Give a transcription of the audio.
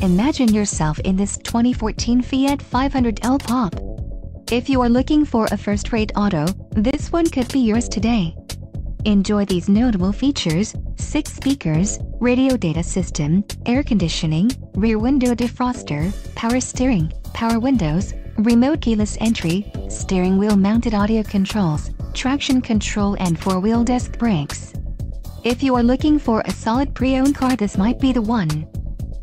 Imagine yourself in this 2014 Fiat 500L Pop. If you are looking for a first-rate auto, this one could be yours today. Enjoy these notable features, 6 speakers, radio data system, air conditioning, rear window defroster, power steering, power windows, remote keyless entry, steering wheel mounted audio controls, traction control and 4-wheel disc brakes. If you are looking for a solid pre-owned car this might be the one.